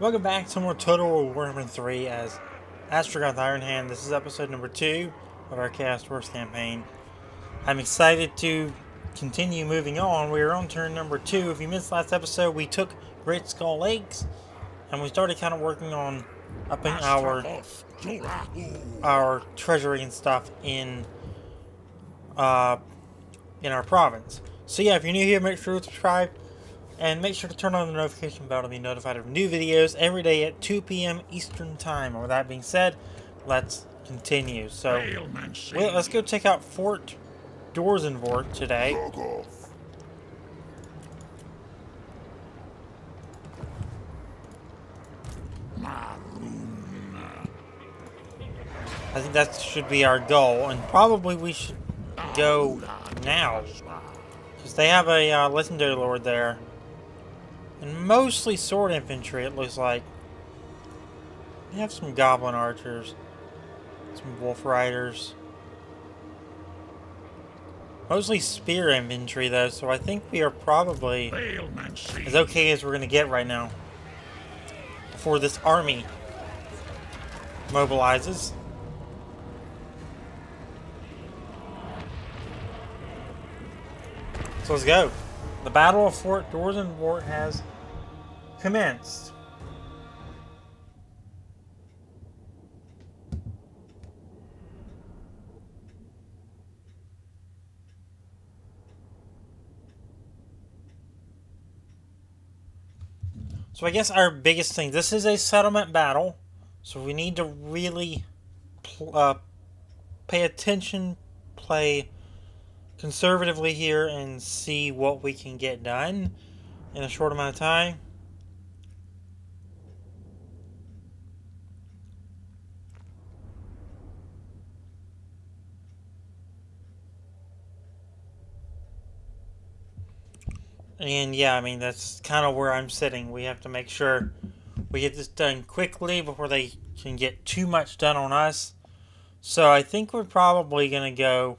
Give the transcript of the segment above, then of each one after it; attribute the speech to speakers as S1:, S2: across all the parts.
S1: Welcome back to more Total War Warhammer 3 as Astragoth Ironhand. This is episode number 2 of our Chaos Dwarfs campaign. I'm excited to continue moving on. We are on turn number 2. If you missed last episode, we took Great Skull Lakes and we started kind of working on upping our our treasury and stuff in uh, in our province. So yeah, if you're new here, make sure to subscribe and make sure to turn on the notification bell to be notified of new videos every day at 2 p.m. Eastern Time. And with that being said, let's continue. So, well, let's go check out Fort Dorznye-Vort today. I think that should be our goal, and probably we should go now. Because they have a uh, legendary lord there. And mostly sword infantry, it looks like. They have some goblin archers. Some wolf riders. Mostly spear infantry, though, so I think we are probably as okay as we're going to get right now. Before this army mobilizes. So let's go. The Battle of Fort Dorznye-Vort has commenced. So I guess our biggest thing, this is a settlement battle, so we need to really uh, pay attention, play conservatively here and see what we can get done in a short amount of time. And yeah, I mean, that's kind of where I'm sitting. We have to make sure we get this done quickly before they can get too much done on us. So I think we're probably going to go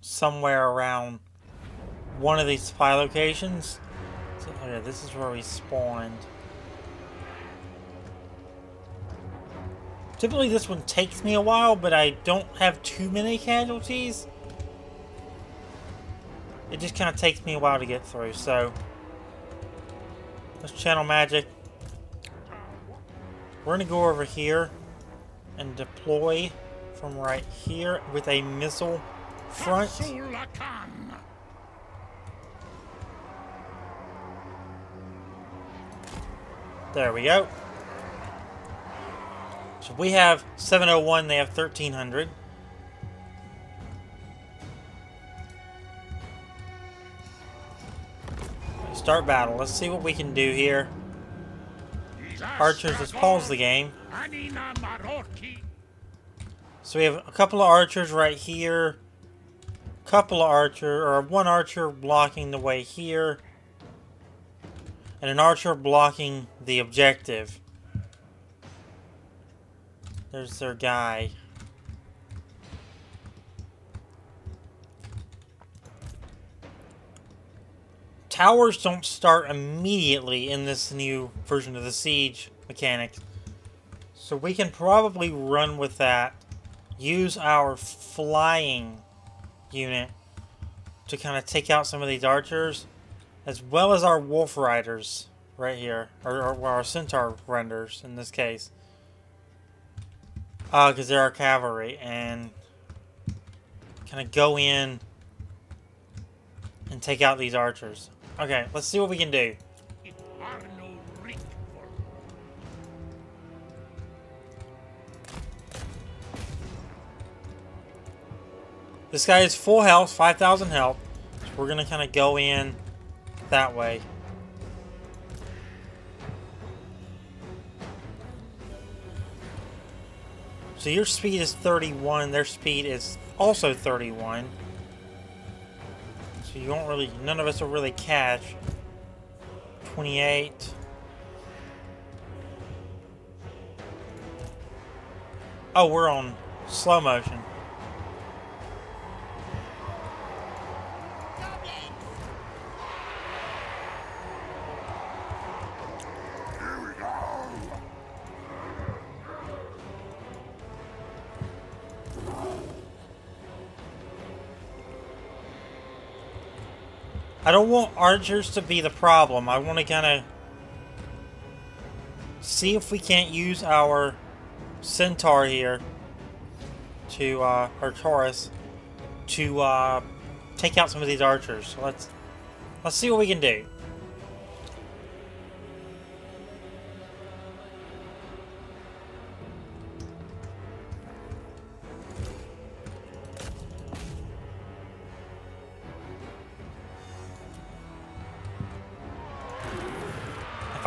S1: somewhere around one of these supply locations. So, oh okay, this is where we spawned. Typically this one takes me a while, but I don't have too many casualties. It just kind of takes me a while to get through, so... Let's channel magic. We're going to go over here and deploy from right here with a missile front. There we go. So we have 701, they have 1300. Start battle. Let's see what we can do here. Archers, let's pause the game. So we have a couple of archers right here couple of archer, or one archer blocking the way here, and an archer blocking the objective. There's their guy. Towers don't start immediately in this new version of the siege mechanic. So we can probably run with that. Use our flying unit to kind of take out some of these archers, as well as our wolf riders right here, or, or our centaur renders in this case. Uh, because they're our cavalry, and kind of go in and take out these archers. Okay, let's see what we can do. This guy is full health, 5,000 health. So we're going to kind of go in that way. So your speed is 31, their speed is also 31. So you won't really, none of us will really catch. 28. Oh, we're on slow motion. I don't want archers to be the problem. I want to kind of see if we can't use our centaur here to, uh, or Taurus, to, uh, take out some of these archers. So let's, let's see what we can do.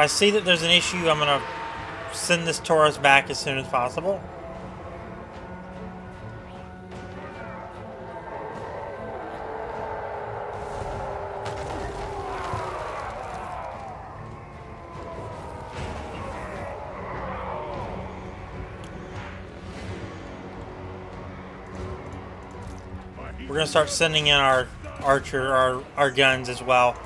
S1: I see that there's an issue, I'm gonna send this Taurus back as soon as possible. We're gonna start sending in our archer, our, our guns as well.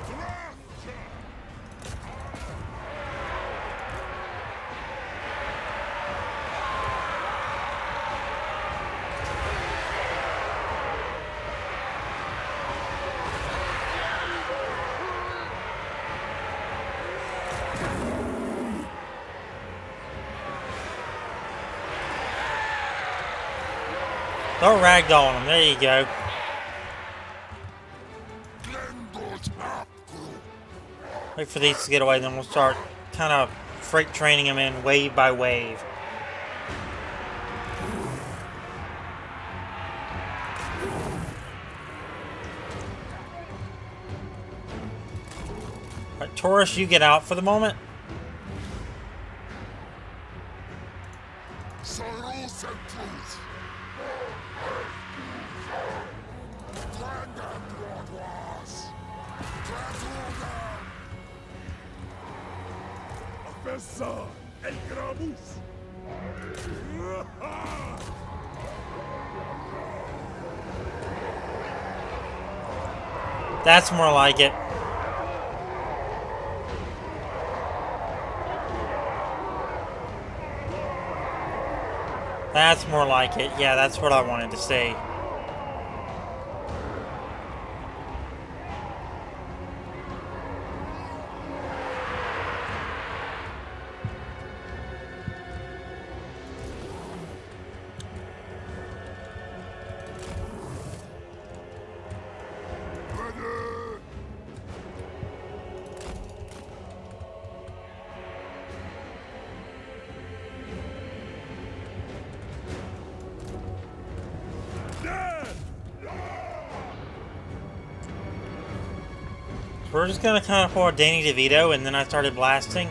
S1: Him. There you go. Wait for these to get away, then we'll start kind of freight training them in wave by wave. Alright, Taurus, you get out for the moment. That's more like it. That's more like it. Yeah, that's what I wanted to say. Just gonna kind of pour Danny DeVito, and then I started blasting.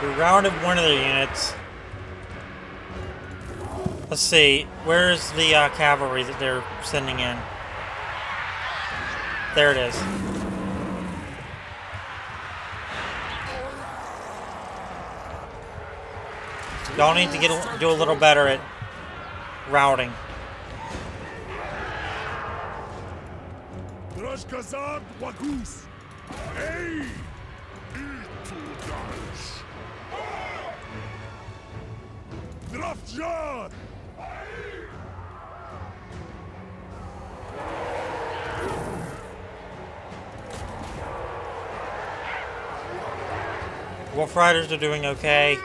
S1: We routed one of their units. Let's see. Where's the uh, cavalry that they're sending in? There it is. Y'all need to get do a little better at routing. Hey! Wolf Riders are doing okay.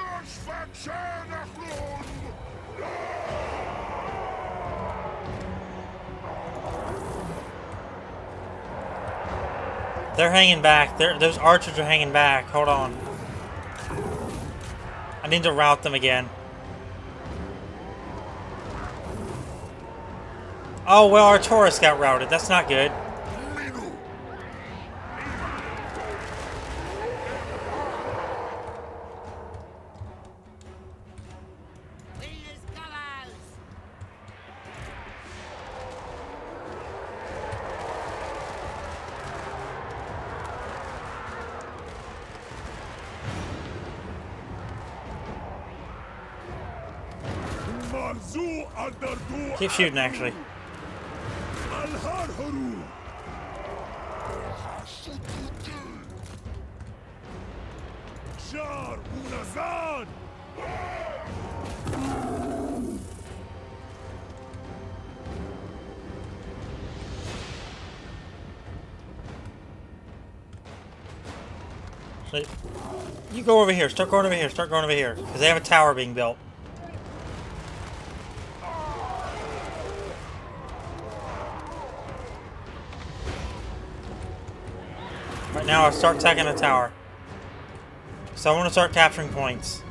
S1: They're hanging back. They're, those archers are hanging back. Hold on. I need to route them again. Oh, well, our Taurus got routed. That's not good. Keep shooting, actually. you go over here. Start going over here. Start going over here. Because they have a tower being built. Right now, I'll start attacking the tower. So I want to start capturing points.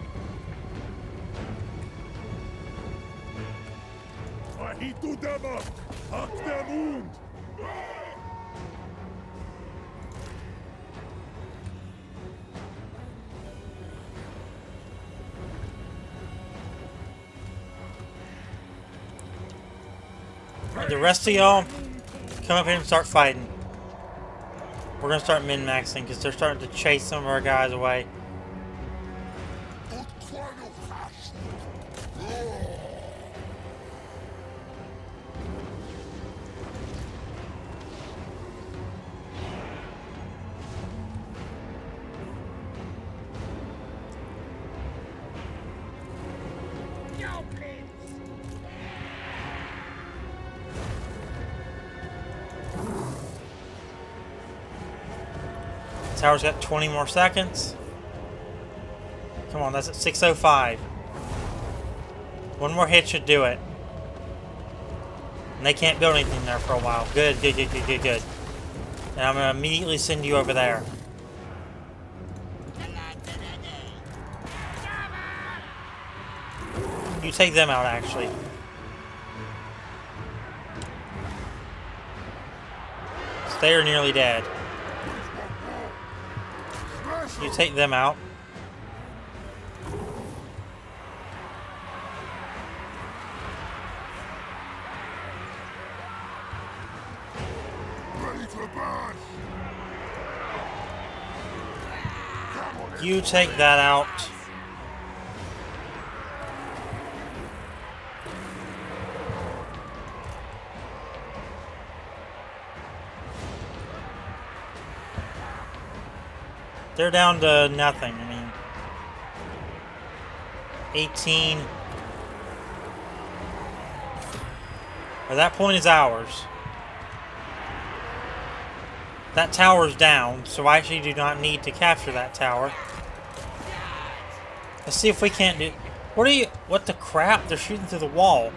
S1: The rest of y'all, come up here and start fighting. We're going to start min-maxing because they're starting to chase some of our guys away. Tower's got 20 more seconds. Come on, that's at 6.05. One more hit should do it. And they can't build anything there for a while. Good, good, good, good, good, good. And I'm going to immediately send you over there. You take them out, actually. They are nearly dead. You take them out. You take that out. They're down to nothing. I mean, 18. At that point is ours. That tower's down, so I actually do not need to capture that tower. Let's see if we can't do... What are you... What the crap? They're shooting through the wall.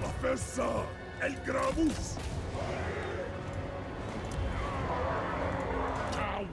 S1: Professor El Gravus.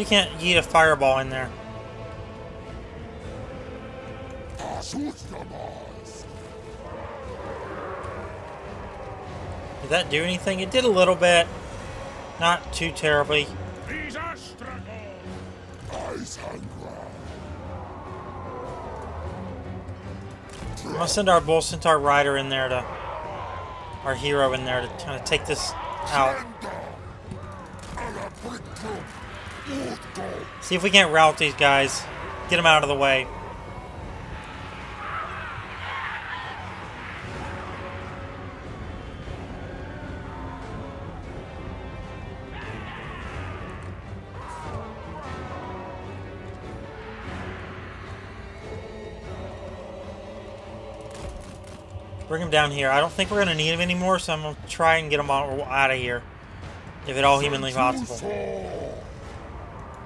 S1: you can't yeet a fireball in there. Did that do anything? It did a little bit. Not too terribly. I'm gonna send our Bull Centaur Rider in there to... Our hero in there to kind of take this out. See if we can't route these guys. Get them out of the way. Bring him down here. I don't think we're going to need him anymore, so I'm going to try and get him out of here. If at all humanly possible.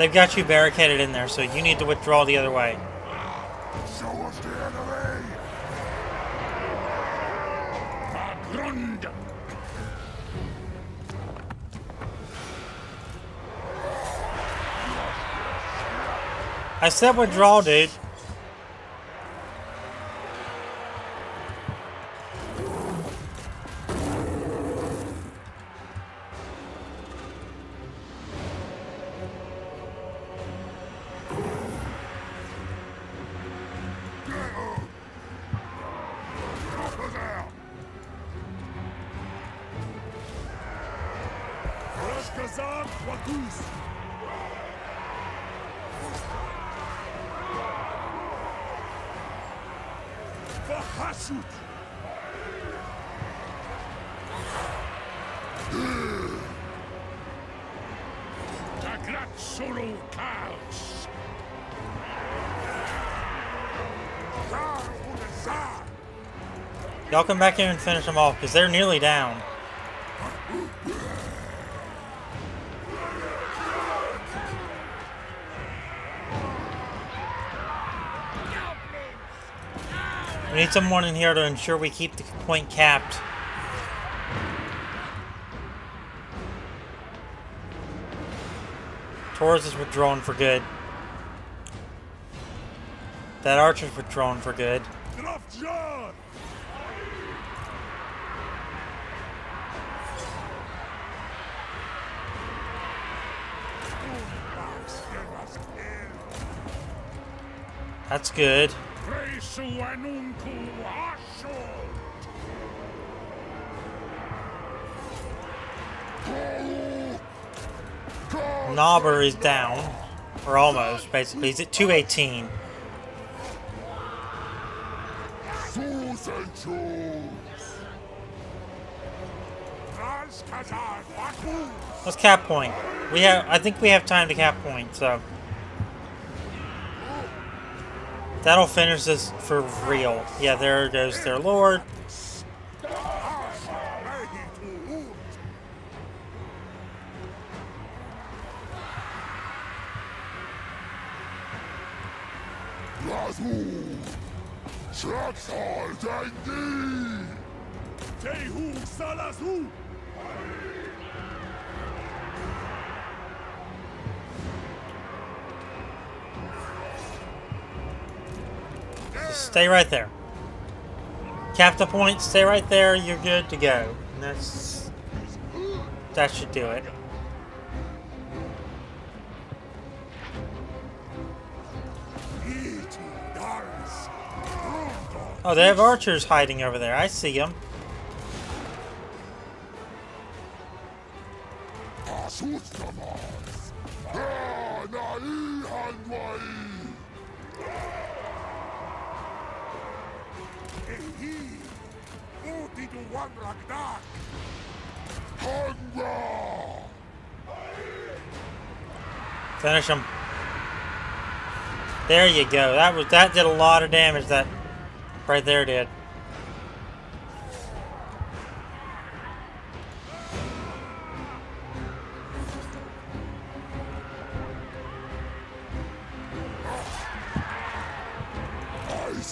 S1: They've got you barricaded in there, so you need to withdraw the other way.
S2: Show us the enemy. Grund.
S1: I said withdraw, dude.
S3: Solo.
S1: Y'all come back here and finish them off, because they're nearly down. We need someone in here to ensure we keep the point capped. Taurus is withdrawn for good. That archer's withdrawn for good.
S3: Graf Jar.
S1: That's good. Knobber is down. Or almost, basically. He's at 218.
S2: Sus and Chus.
S3: Raskazar Vakus.
S1: Let's cap point. We have I think we have time to cap point, so That'll finish this for real. Yeah, there goes their lord.
S2: Schatzal Dengi.
S3: Tehu
S1: stay right there. Cap the point, stay right there, you're good to go. And that's that should do it. Oh, they have archers hiding over there. I see them. Finish them. There you go. That was that did a lot of damage. That right there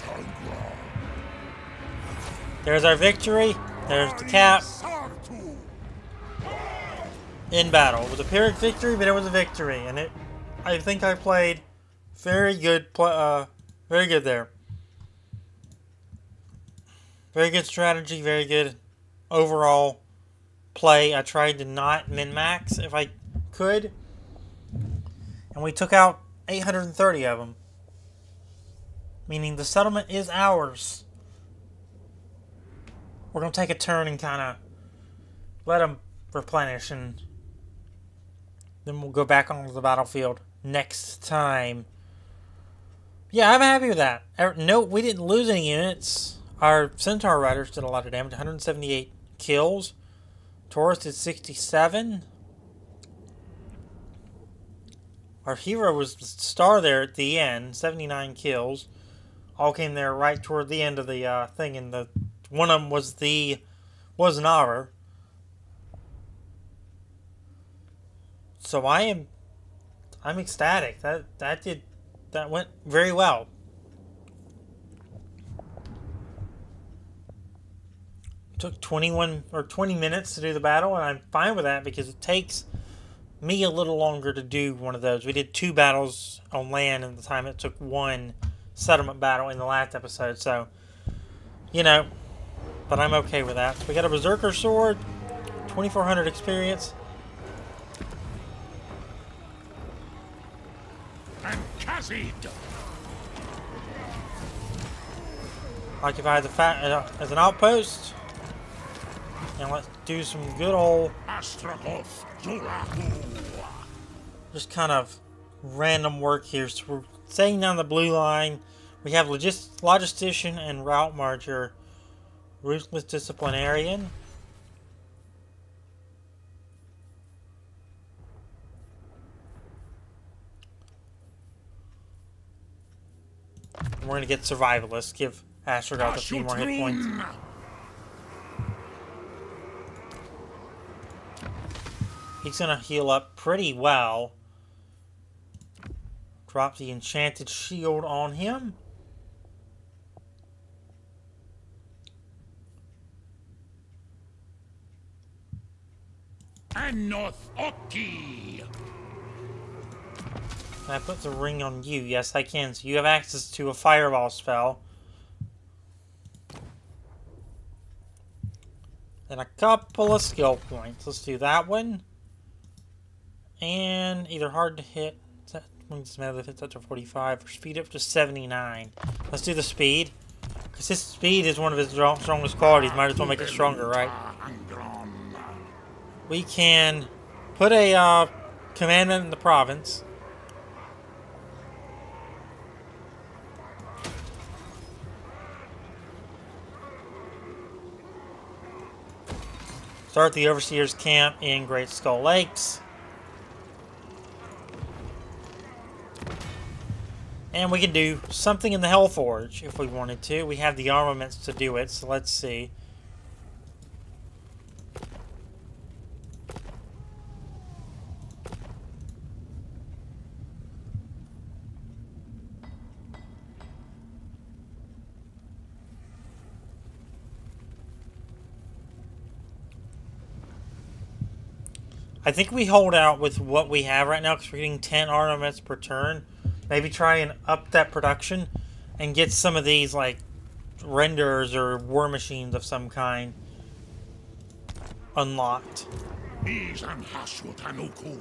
S2: Hangra.
S1: There's our victory. There's the cap in battle. It was a Pyrrhic victory, but it was a victory, and it. I think I played very good. Pl- uh, very good there. Very good strategy. Very good overall play. I tried to not min max if I could, and we took out 830 of them. Meaning the settlement is ours. We're gonna take a turn and kind of let them replenish, and then we'll go back onto the battlefield next time. Yeah, I'm happy with that. Er, No, we didn't lose any units. Our Centaur riders did a lot of damage 178 kills, Taurus did 67. Our hero was the star there at the end, 79 kills. All came there right toward the end of the uh, thing, and the one of them was the was an hour. So I am I'm ecstatic. That that did that went very well. Took 21 or 20 minutes to do the battle, and I'm fine with that because it takes me a little longer to do one of those. We did two battles on land in the time it took one settlement battle in the last episode, so you know, but I'm okay with that. So we got a Berserker Sword, 2400 experience.
S3: And Khazid!
S1: Occupy the fat uh, as an outpost. And let's do some good old, just kind of random work here. So we're staying down the blue line. We have logist logistician and route marcher, ruthless disciplinarian. We're gonna get survivalist. Give Astragoth a few more hit points. He's gonna heal up pretty well. Drop the enchanted shield on him.
S3: Anoth Oki!
S1: Can I put the ring on you? Yes, I can. So you have access to a fireball spell. And a couple of skill points. Let's do that one. And either hard to hit. That it's matter if it's up to 45 or speed up to 79. Let's do the speed. Because his speed is one of his strongest qualities. Might as well make it stronger, right? We can put a uh, commandment in the province. Start the Overseer's camp in Great Skull Lakes. And we can do something in the Hellforge if we wanted to. We have the armaments to do it, so let's see. I think we hold out with what we have right now because we're getting 10 armaments per turn. Maybe try and up that production and get some of these like renders or war machines of some kind unlocked.
S3: He's an Hashutanuku!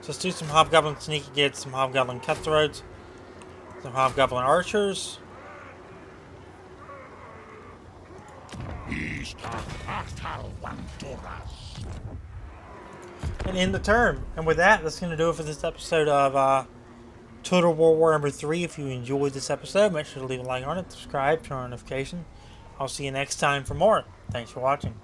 S1: So let's do some Hobgoblin Sneaky Get, some Hobgoblin Cutthroats, some Hobgoblin Archers.
S3: He's the Fatal Wantoras!
S1: And end the term. And with that, that's going to do it for this episode of uh, Total World War number 3. If you enjoyed this episode, make sure to leave a like on it, subscribe, turn on notifications. I'll see you next time for more. Thanks for watching.